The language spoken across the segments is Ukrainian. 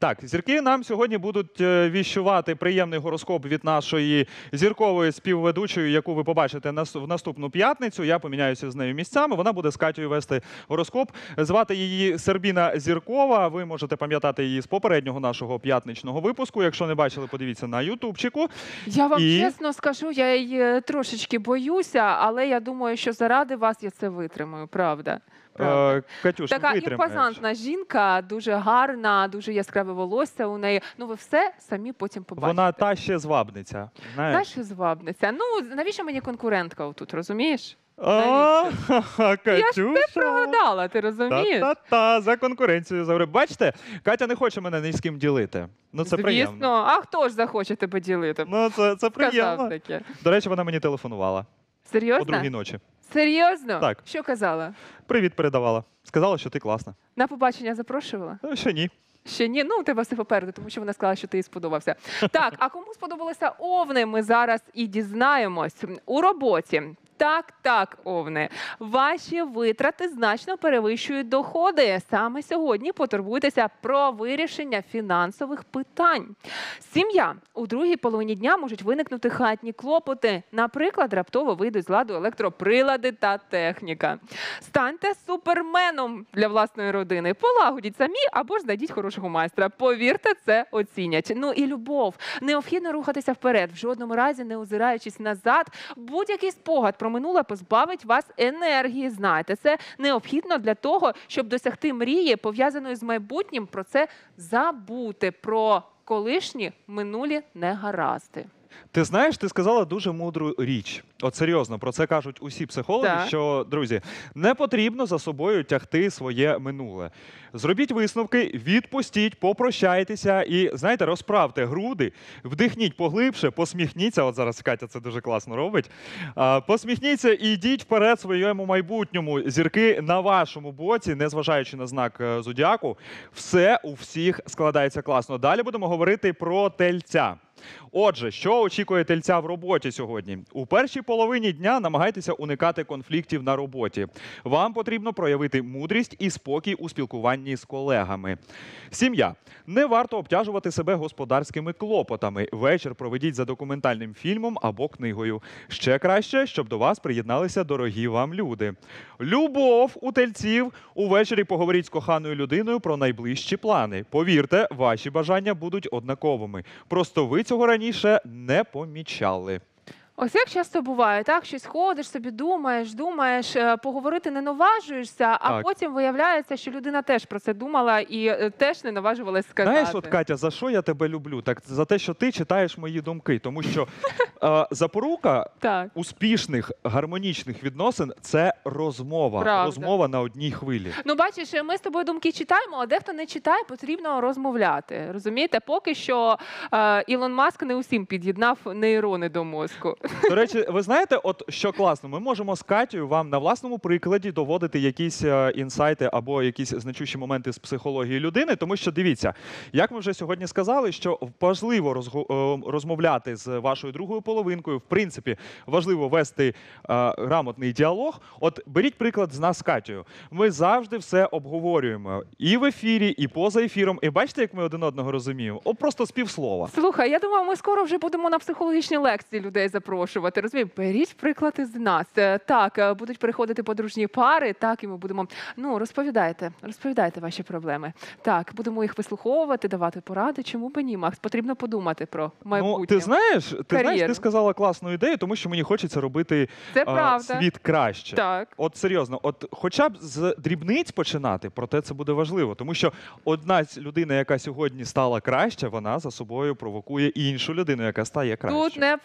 Так, зірки нам сьогодні будуть е, віщувати приємний гороскоп від нашої зіркової співведучої, яку ви побачите в наступну п'ятницю. Я поміняюся з нею місцями. Вона буде з Катєю вести гороскоп. Звати її Сербіна Зіркова. Ви можете пам'ятати її з попереднього нашого п'ятничного випуску. Якщо не бачили, подивіться на Ютубчику. Я вам І? чесно скажу, я її е, трошечки боюся, але я думаю, що заради вас я це витримаю, правда. Правда. Е, Катюш, Така витримаєш. імпозантна жінка, дуже гарна, дуже яскраве волосся у неї. Ну ви все самі потім побачите. Вона та ще звабниця. Та Знаєш? що звабниця. Ну навіщо мені конкурентка тут, розумієш? А, ха-ха, Я ж Катюша. Прогадала, ти розумієш? Та-та-та, за конкуренцією говорю. Бачите, Катя не хоче мене ні з ким ділити. Ну це Звісно, приємно. а хто ж захоче тебе ділити? Ну це, це Сказав приємно. таке. До речі, вона мені телефонувала о другій ночі. Серйозно? Так. Що казала? Привіт передавала. Сказала, що ти класна. На побачення запрошувала? Ну, ще ні. Ще ні, ну у тебе все попереду, тому що вона сказала, що ти їй сподобався. Так, а кому сподобалися овни, ми зараз і дізнаємось у роботі. Так, так, овни. Ваші витрати значно перевищують доходи. Саме сьогодні потурбуйтеся про вирішення фінансових питань. Сім'я у другій половині дня можуть виникнути хатні клопоти. Наприклад, раптово вийдуть з ладу електроприлади та техніка. Станьте суперменом для власної родини. Полагодіть самі або ж знайдіть хорошого майстра. Повірте, це оцінять. Ну і любов. Необхідно рухатися вперед, в жодному разі не озираючись назад. Будь-який спогад про минуле позбавить вас енергії. Знаєте, це необхідно для того, щоб досягти мрії, пов'язаної з майбутнім. Про це забути про колишні минулі негаразди. Ти знаєш, ти сказала дуже мудру річ. От серйозно, про це кажуть усі психологи. Так. Що друзі, не потрібно за собою тягти своє минуле. Зробіть висновки, відпустіть, попрощайтеся і знаєте, розправте груди, вдихніть поглибше, посміхніться. От зараз Катя це дуже класно робить. А, посміхніться і йдіть вперед своєму майбутньому. Зірки на вашому боці, незважаючи на знак е, зодіаку, все у всіх складається класно. Далі будемо говорити про тельця. Отже, що очікує тельця в роботі сьогодні? У першій половині дня намагайтеся уникати конфліктів на роботі. Вам потрібно проявити мудрість і спокій у спілкуванні з колегами. Сім'я. Не варто обтяжувати себе господарськими клопотами. Вечір проведіть за документальним фільмом або книгою. Ще краще, щоб до вас приєдналися дорогі вам люди. Любов у тельців. Увечері поговоріть з коханою людиною про найближчі плани. Повірте, ваші бажання будуть однаковими. Просто ви цього раніше не помічали. Ось як часто буває, так щось ходиш собі, думаєш, думаєш, е, поговорити не наважуєшся, а Так. потім виявляється, що людина теж про це думала і е, теж не наважувалась сказати. Знаєш, от Катя, за що я тебе люблю? Так за те, що ти читаєш мої думки. Тому що е, запорука Так. успішних гармонічних відносин це розмова. Правда. Розмова на одній хвилі. Ну, бачиш, ми з тобою думки читаємо, а дехто не читає, потрібно розмовляти. Розумієте, поки що е, Ілон Маск не усім під'єднав нейрони до мозку. До речі, ви знаєте, от що класно, ми можемо з Катєю вам на власному прикладі доводити якісь е, інсайти або якісь значущі моменти з психології людини. Тому що дивіться, як ми вже сьогодні сказали, що важливо розгу- е, розмовляти з вашою другою половинкою. В принципі, важливо вести е, грамотний діалог. От беріть приклад з нас з Катєю. Ми завжди все обговорюємо і в ефірі, і поза ефіром. І бачите, як ми один одного розуміємо? О, просто з. Слухай, я думаю, ми скоро вже будемо на психологічні лекції людей запрошувати. Розумієш, беріть приклад із нас. Е, Так, е, будуть приходити подружні пари, так, і ми будемо. Ну, розповідайте, розповідайте ваші проблеми. Так, будемо їх вислуховувати, давати поради. Чому б ні, Макс? Потрібно подумати про майбутнє. Ну, ти знаєш, ти знаєш, ти сказала класну ідею, тому що мені хочеться робити Це а, світ краще. Так. От серйозно, от хоча б з дрібниць починати, проте це буде важливо, тому що одна людина, яка сьогодні стала краще, вона за собою провокує іншу людину, яка стає краще. Тут не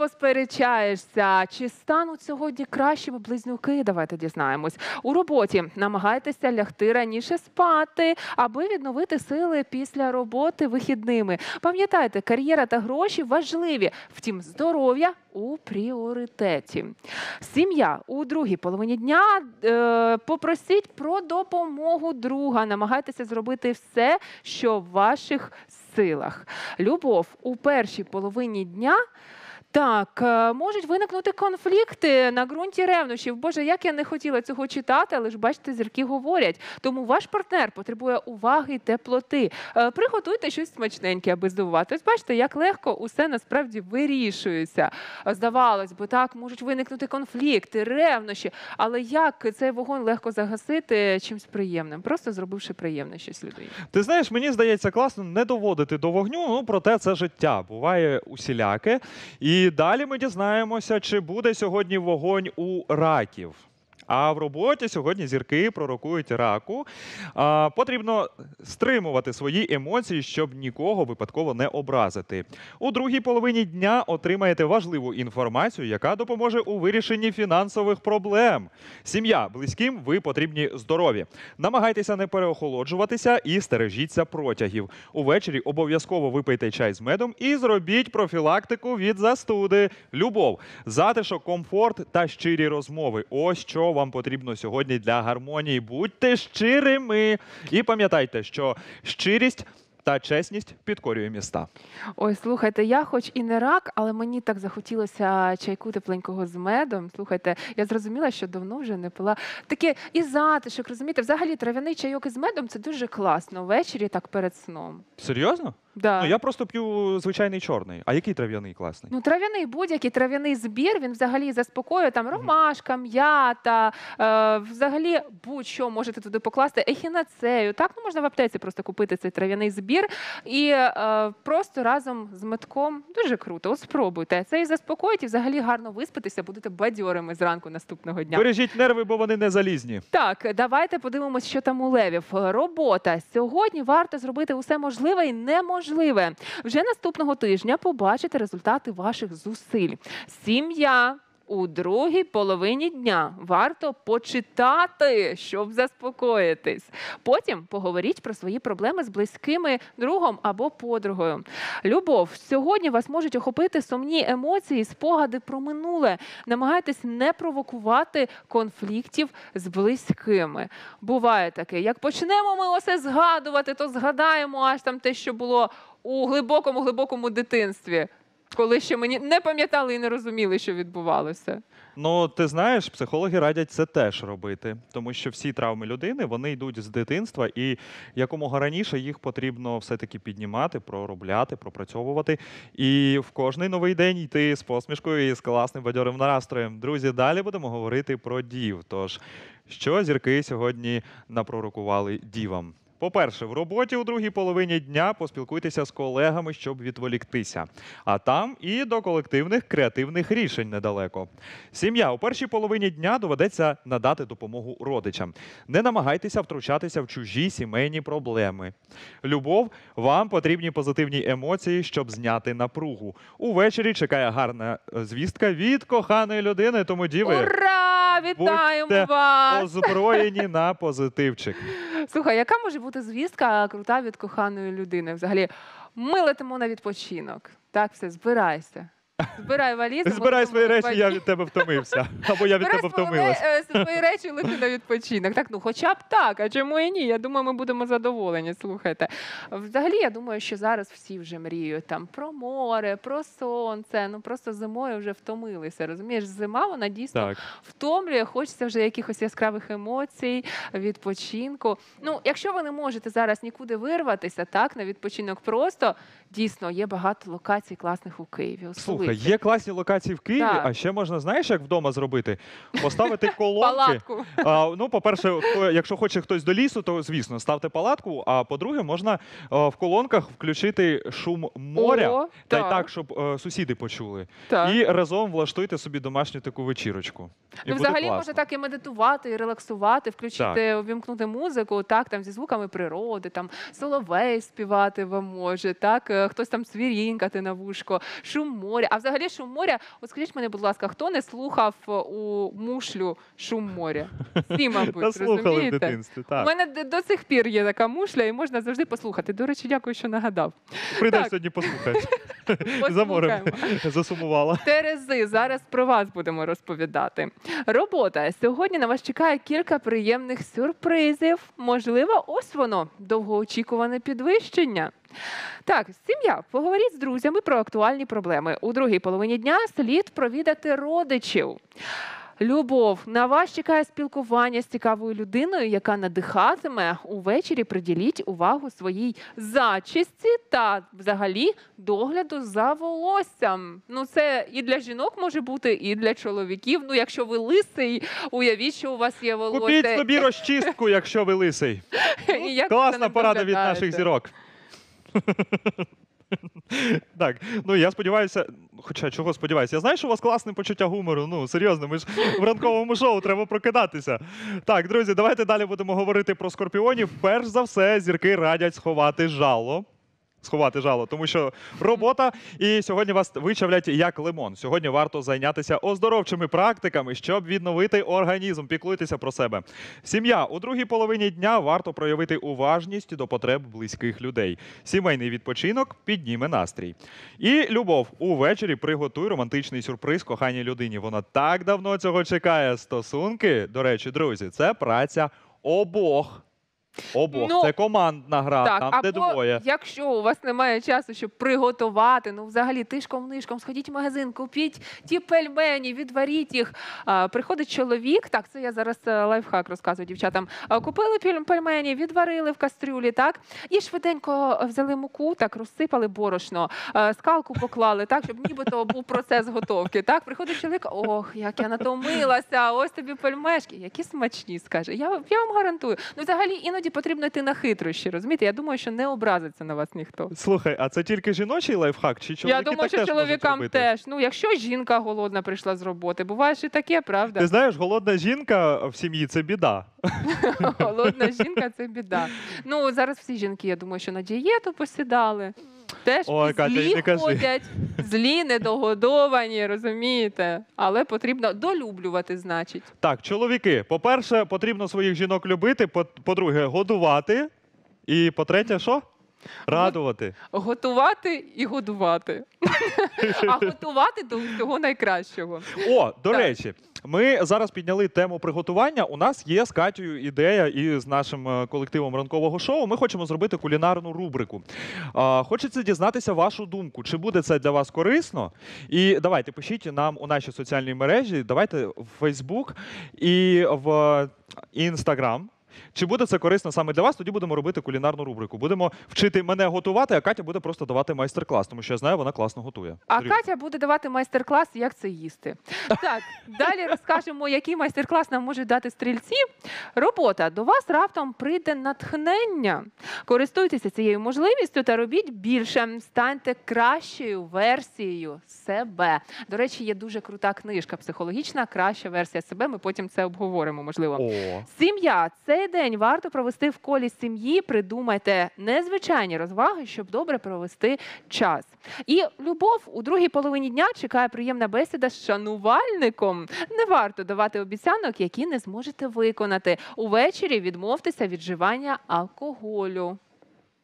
посперечаєшся. Чи стануть сьогодні кращими близнюки? Давайте дізнаємось. У роботі намагайтеся лягти раніше спати, аби відновити сили після роботи вихідними. Пам'ятайте, кар'єра та гроші важливі. Втім, здоров'я у пріоритеті. Сім'я у другій половині дня е, попросіть про допомогу друга. Намагайтеся зробити все, що в ваших силах. Любов у першій половині дня. Так, е, можуть виникнути конфлікти на ґрунті ревнощів. Боже, як я не хотіла цього читати, але ж бачите, зірки говорять. Тому ваш партнер потребує уваги і теплоти. Е, Приготуйте щось смачненьке, аби здивувати. Ось бачите, як легко усе насправді вирішується. Здавалось би, так можуть виникнути конфлікти, ревнощі. Але як цей вогонь легко загасити чимось приємним, просто зробивши приємне щось людині. Ти знаєш, мені здається класно не доводити до вогню. Ну проте це життя буває усіляке. І далі ми дізнаємося, чи буде сьогодні вогонь у раків. А в роботі сьогодні зірки пророкують раку. А, потрібно стримувати свої емоції, щоб нікого випадково не образити. У другій половині дня отримаєте важливу інформацію, яка допоможе у вирішенні фінансових проблем. Сім'я близьким ви потрібні здорові. Намагайтеся не переохолоджуватися і стережіться протягів. Увечері обов'язково випийте чай з медом і зробіть профілактику від застуди. Любов, затишок, комфорт та щирі розмови. Ось що вам потрібно сьогодні для гармонії. Будьте щирими. І пам'ятайте, що щирість. Та чесність підкорює міста. Ой, слухайте, я хоч і не рак, але мені так захотілося чайку тепленького з медом. Слухайте, я зрозуміла, що давно вже не пила. Таке і затишок, розумієте, взагалі трав'яний чайок із медом це дуже класно. Ввечері так перед сном. Серйозно? Да. Ну я просто п'ю звичайний чорний. А який трав'яний класний? Ну, трав'яний будь-який трав'яний збір, він взагалі заспокоює там ромашка, м'ята, е, взагалі будь-що можете туди покласти, ехінацею. Так, ну можна в аптеці просто купити цей трав'яний збір і е, просто разом з метком дуже круто. От спробуйте. Це і заспокоїть, і взагалі гарно виспитися, будете бадьорими зранку наступного дня. Бережіть нерви, бо вони не залізні. Так, давайте подивимось, що там у левів. Робота сьогодні варто зробити усе можливе і неможливе. Вже наступного тижня побачите результати ваших зусиль. Сім'я. У другій половині дня варто почитати, щоб заспокоїтись. Потім поговоріть про свої проблеми з близькими другом або подругою. Любов, сьогодні вас можуть охопити сумні емоції, спогади про минуле. Намагайтесь не провокувати конфліктів з близькими. Буває таке, як почнемо ми усе згадувати, то згадаємо аж там те, що було у глибокому глибокому дитинстві, коли ще мені не пам'ятали і не розуміли, що відбувалося. Ну, ти знаєш, психологи радять це теж робити, тому що всі травми людини вони йдуть з дитинства, і якомога раніше їх потрібно все-таки піднімати, проробляти, пропрацьовувати. І в кожний новий день йти з посмішкою і з класним бадьорим настроєм. Друзі, далі будемо говорити про дів. Тож, що зірки сьогодні напророкували дівам? По-перше, в роботі у другій половині дня поспілкуйтеся з колегами, щоб відволіктися. А там і до колективних креативних рішень недалеко. Сім'я у першій половині дня доведеться надати допомогу родичам. Не намагайтеся втручатися в чужі сімейні проблеми. Любов, вам потрібні позитивні емоції, щоб зняти напругу. Увечері чекає гарна е, звістка від коханої людини, тому діви Ура! Вітаємо будьте вас! озброєні на позитивчик. Слухай, яка може бути звістка крута від коханої людини? Взагалі, ми летимо на відпочинок. Так, все, збирайся. Збирай валізу. Збирай свої речі, я від тебе втомився. Або я від тебе втомилась. е, свої речі лети на відпочинок. Так, ну хоча б так, а чому і ні? Я думаю, ми будемо задоволені. Слухайте. Взагалі, я думаю, що зараз всі вже мріють там про море, про сонце. Ну просто зимою вже втомилися. Розумієш, зима вона дійсно Так. втомлює, хочеться вже якихось яскравих емоцій, відпочинку. Ну, якщо ви не можете зараз нікуди вирватися, так на відпочинок просто дійсно є багато локацій класних у Києві. У Слухай. Є класні локації в Києві, Так. а ще можна, знаєш, як вдома зробити? Поставити колонки. палатку. А, ну, по-перше, якщо хоче хтось до лісу, то звісно, ставте палатку. А по-друге, можна а, в колонках включити шум моря, О, та й так. так, щоб е, сусіди почули. Так. І разом влаштуйте собі домашню таку вечірочку. І Ну, буде взагалі класно. можна так і медитувати, і релаксувати, включити, увімкнути музику, так там зі звуками природи, там соловей співати вам може, так е, хтось там свірінькати на вушко, шум моря. А взагалі шум моря, от скажіть мені, будь ласка, хто не слухав е, у мушлю шум моря? Всі, мабуть, слухали в розумієте? дитинстві. У мене до цих пір є така мушля, і можна завжди послухати. До речі, дякую, що нагадав. Прийдеш сьогодні послухати. За морем засумувала. Терези, зараз про вас будемо розповідати. Робота. Сьогодні на вас чекає кілька приємних сюрпризів. Можливо, ось воно довгоочікуване підвищення. Так, сім'я. Поговоріть з друзями про актуальні проблеми. У другій половині дня слід провідати родичів. Любов, на вас чекає спілкування з цікавою людиною, яка надихатиме. Увечері приділіть увагу своїй зачісті та взагалі догляду за волоссям. Ну, це і для жінок може бути, і для чоловіків. Ну, якщо ви лисий, уявіть, що у вас є волосся. Купіть собі розчистку, якщо ви лисий. Класна порада від наших зірок. Так, ну я сподіваюся, хоча чого сподіваюся, я знаю, що у вас класне почуття гумору. Ну серйозно, ми ж в ранковому шоу треба прокидатися. Так, друзі, давайте далі будемо говорити про скорпіонів. Перш за все, зірки радять сховати жало. Сховати жало, тому що робота, і сьогодні вас вичавлять як лимон. Сьогодні варто зайнятися оздоровчими практиками, щоб відновити організм. Піклуйтеся про себе. Сім'я у другій половині дня варто проявити уважність до потреб близьких людей. Сімейний відпочинок підніме настрій. І любов увечері приготуй романтичний сюрприз коханій людині. Вона так давно цього чекає. Стосунки, до речі, друзі, це праця обох. Обох. Ну, це командна гра, Так, там де двоє. якщо у вас немає часу, щоб приготувати, ну взагалі тишком нишком, сходіть в магазин, купіть ті пельмені, відваріть їх. А, приходить чоловік, так це я зараз е, лайфхак розказую дівчатам. А, купили пель- пельмені, відварили в кастрюлі, так і швиденько взяли муку, так розсипали борошно, е, скалку поклали, так щоб нібито був процес готовки. Так приходить чоловік, ох, як я натомилася, ось тобі пельмешки, які смачні, скаже. Я, я вам гарантую. Ну взагалі іноді потрібно йти на хитрощі. Розумієте? Я думаю, що не образиться на вас ніхто. Слухай, а це тільки жіночий лайфхак, чи чоловіки Я думаю, так що теж можуть чоловікам робити? теж. Ну, якщо жінка голодна прийшла з роботи, буває ж і таке, правда? Ти знаєш, голодна жінка в сім'ї це біда. Голодна жінка це біда. Ну зараз всі жінки, я думаю, що на дієту посідали. Теж Ой, Катя, злі не кажи. ходять, злі, недогодовані, розумієте? Але потрібно долюблювати, значить. Так, чоловіки, по-перше, потрібно своїх жінок любити, по- по-друге, годувати. І по-третє, що? Радувати. Готувати і годувати. а готувати до всього найкращого. О, до Так. речі, ми зараз підняли тему приготування. У нас є з Катєю ідея і з нашим е, колективом ранкового шоу. Ми хочемо зробити кулінарну рубрику. Хочеться дізнатися вашу думку, чи буде це для вас корисно. І давайте пишіть нам у наші соціальні мережі, давайте в Facebook і в Instagram. Чи буде це корисно саме для вас? Тоді будемо робити кулінарну рубрику. Будемо вчити мене готувати, а Катя буде просто давати майстер-клас, тому що я знаю, вона класно готує. А Серйозно. Катя буде давати майстер-клас, як це їсти. Так, далі розкажемо, який майстер-клас нам можуть дати стрільці. Робота до вас раптом прийде натхнення. Користуйтеся цією можливістю та робіть більше. Станьте кращою версією себе. До речі, є дуже крута книжка психологічна, краща версія себе. Ми потім це обговоримо. Можливо. О. Сім'я цей день варто провести в колі сім'ї. Придумайте незвичайні розваги, щоб добре провести час. І любов у другій половині дня чекає приємна бесіда з шанувальником. Не варто давати обіцянок, які не зможете виконати. Увечері відмовтеся від вживання алкоголю.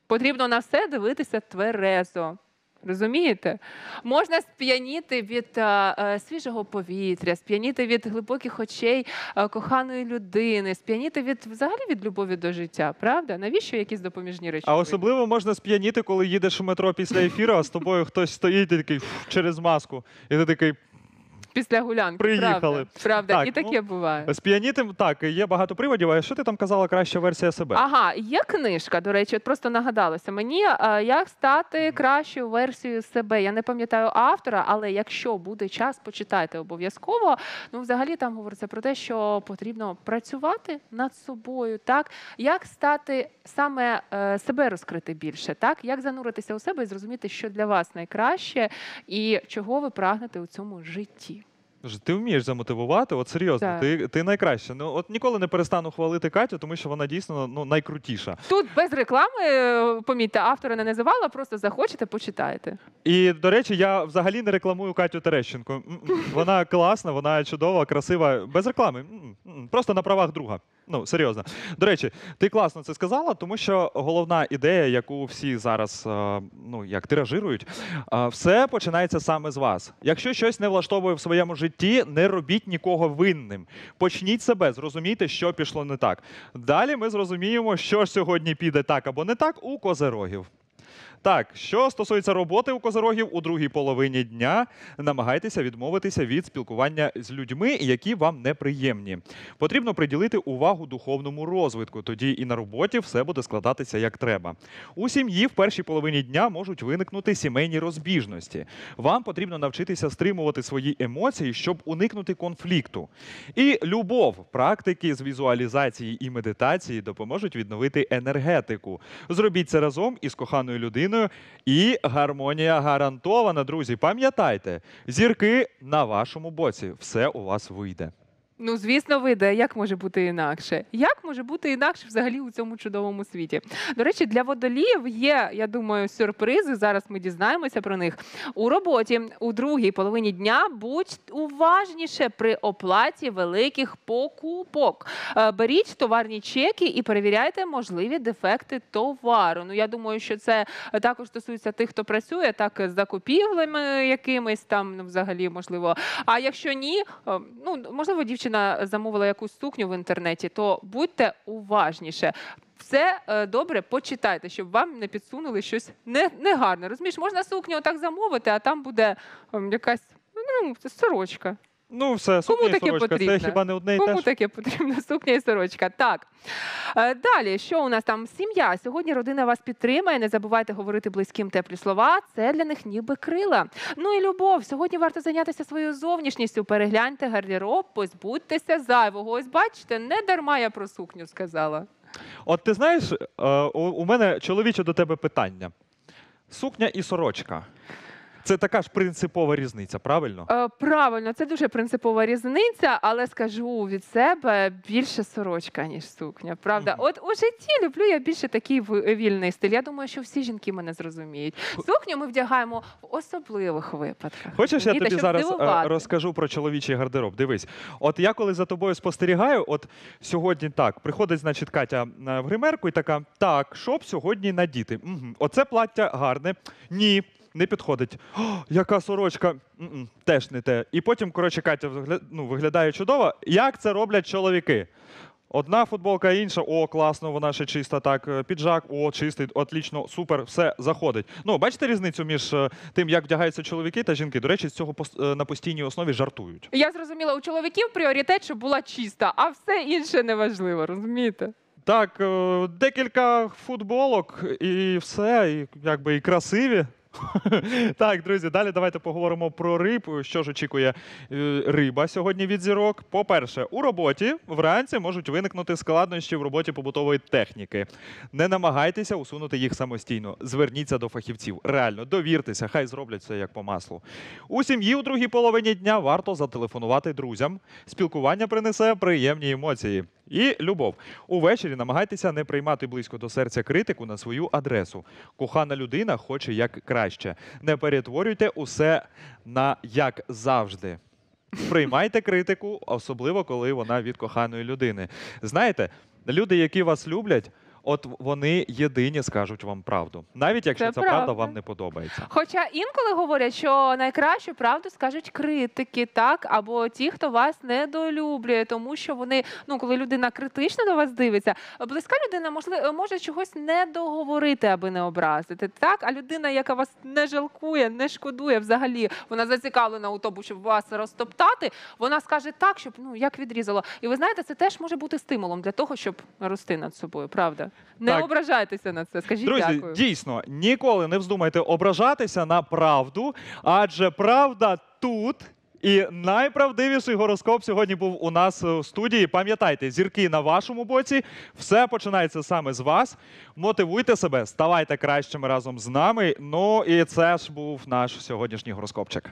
Потрібно на все дивитися тверезо. Розумієте? Можна сп'яніти від а, е, свіжого повітря, сп'яніти від глибоких очей а, коханої людини, сп'яніти від взагалі від любові до життя, правда? Навіщо якісь допоміжні речі? А особливо можна сп'яніти, коли їдеш у метро після ефіру, а з тобою хтось стоїть і такий через маску. І ти такий після гулянки? Приїхали. Правда, правда. Так, і таке ну, буває. сп'яніти. Так, є багато приводів. А що ти там казала, краща версія себе? Ага, є книжка, до речі, от просто нагадалося мені, е, як стати кращою версією себе. Я не пам'ятаю автора, але якщо буде час, почитайте обов'язково. Ну, взагалі там говориться про те, що потрібно працювати над собою, так як стати саме е, себе розкрити більше, так як зануритися у себе і зрозуміти, що для вас найкраще і чого ви прагнете у цьому житті. Ти вмієш замотивувати, от серйозно, Так. ти, ти найкраща. Ну от ніколи не перестану хвалити Катю, тому що вона дійсно ну, найкрутіша. Тут без реклами, е, помітьте, автора не називала, просто захочете, почитаєте. І до речі, я взагалі не рекламую Катю Терещенко. Вона класна, вона чудова, красива, без реклами. Просто на правах друга. Ну, серйозно. До речі, ти класно це сказала, тому що головна ідея, яку всі зараз е, ну, як тиражирують, е, все починається саме з вас. Якщо щось не влаштовує в своєму житті, не робіть нікого винним. Почніть себе, зрозумійте, що пішло не так. Далі ми зрозуміємо, що сьогодні піде так або не так у козерогів. Так, що стосується роботи у козорогів у другій половині дня, намагайтеся відмовитися від спілкування з людьми, які вам неприємні. Потрібно приділити увагу духовному розвитку. Тоді і на роботі все буде складатися як треба. У сім'ї в першій половині дня можуть виникнути сімейні розбіжності. Вам потрібно навчитися стримувати свої емоції, щоб уникнути конфлікту. І любов, практики з візуалізації і медитації допоможуть відновити енергетику. Зробіть це разом із коханою людиною, і гармонія гарантована, друзі. Пам'ятайте, зірки на вашому боці. Все у вас вийде. Ну, звісно, вийде. Як може бути інакше? Як може бути інакше взагалі у цьому чудовому світі? До речі, для водоліїв є, я думаю, сюрпризи. Зараз ми дізнаємося про них. У роботі у другій половині дня будь уважніше при оплаті великих покупок. Е, Беріть товарні чеки і перевіряйте можливі дефекти товару. Ну, я думаю, що це також стосується тих, хто працює так з закупівлями якимись там, ну, взагалі, можливо. А якщо ні, е, ну можливо, дівчина замовила якусь сукню в інтернеті, то будьте уважніше. Все е, добре, почитайте, щоб вам не підсунули щось не, негарне. Розумієш, можна сукню отак замовити, а там буде ем, якась ну, сорочка. Ну, все, сукня і таке сорочка, потрібно? це хіба не одне і Кому ж? таке потрібно? Сукня і сорочка. Так. Е, Далі, що у нас там? Сім'я. Сьогодні родина вас підтримає. Не забувайте говорити близьким теплі слова. Це для них ніби крила. Ну і любов. Сьогодні варто зайнятися своєю зовнішністю. Перегляньте гардероб, позбудьтеся зайвого. Ось бачите, не дарма я про сукню сказала. От ти знаєш, е, у, у мене чоловіче до тебе питання: сукня і сорочка. Це така ж принципова різниця, правильно? Е, Правильно, це дуже принципова різниця, але скажу від себе більше сорочка, ніж сукня. Правда, Мгм. от у житті люблю я більше такий ви- вільний стиль. Я думаю, що всі жінки мене зрозуміють. Сукню ми вдягаємо в особливих випадках. Хочеш, я розумієте, тобі щоб зараз е, здивувати. розкажу про чоловічий гардероб. Дивись, от я коли за тобою спостерігаю, от сьогодні так, приходить, значить, Катя е, в гримерку і така: так, що б сьогодні надіти? Угу. Оце плаття гарне. Ні. Не підходить. О, яка сорочка? М-м, теж не те. І потім, коротше, Катя вигля- ну, виглядає чудово. Як це роблять чоловіки? Одна футболка, інша, о, класно, вона ще чиста. Так, е, піджак, о, чистий, отлічно, супер, все заходить. Ну, бачите різницю між е, тим, як вдягаються чоловіки та жінки. До речі, з цього пос- е, на постійній основі жартують. Я зрозуміла, у чоловіків пріоритет, щоб була чиста, а все інше неважливо, розумієте? Так, е, декілька футболок і все, і якби і красиві. Так, друзі, далі давайте поговоримо про риб. Що ж очікує е, риба сьогодні від зірок? По-перше, у роботі вранці можуть виникнути складнощі в роботі побутової техніки. Не намагайтеся усунути їх самостійно. Зверніться до фахівців. Реально, довіртеся, хай зроблять все як по маслу. У сім'ї у другій половині дня варто зателефонувати друзям. Спілкування принесе приємні емоції. І любов. Увечері намагайтеся не приймати близько до серця критику на свою адресу. Кохана людина хоче як краще. Не перетворюйте усе на як завжди. Приймайте критику, особливо коли вона від коханої людини. Знаєте, люди, які вас люблять, от вони єдині скажуть вам правду, навіть якщо Це ця правда правда. вам не подобається. Хоча інколи говорять, що найкращу правду скажуть критики, так або ті, хто вас недолюблює, тому що вони, ну коли людина критично до вас дивиться, близька людина можливо може чогось не договорити, аби не образити. Так, а людина, яка вас не жалкує, не шкодує взагалі, вона зацікавлена у тому, щоб вас розтоптати. Вона скаже так, щоб ну як відрізало. І ви знаєте, це теж може бути стимулом для того, щоб рости над собою. Правда, не Так. ображайтеся на це. Скажіть Друзі, дякую. дійсно, ніколи не вздумайте ображатися на правду, адже правда тут. І найправдивіший гороскоп сьогодні був у нас у студії. Пам'ятайте, зірки на вашому боці. Все починається саме з вас. Мотивуйте себе, ставайте кращими разом з нами. Ну і це ж був наш сьогоднішній гороскопчик.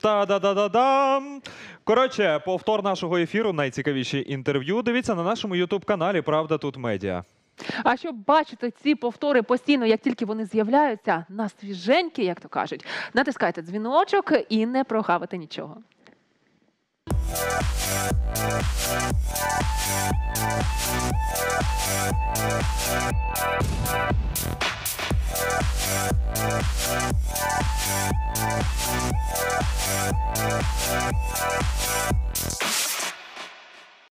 Та-да-да-да-дам. Коротше, повтор нашого ефіру, найцікавіші інтерв'ю. Дивіться на нашому Ютуб-каналі Правда тут медіа. А щоб бачити ці повтори постійно, як тільки вони з'являються, на свіженькі, як то кажуть, натискайте дзвіночок і не прогавите нічого.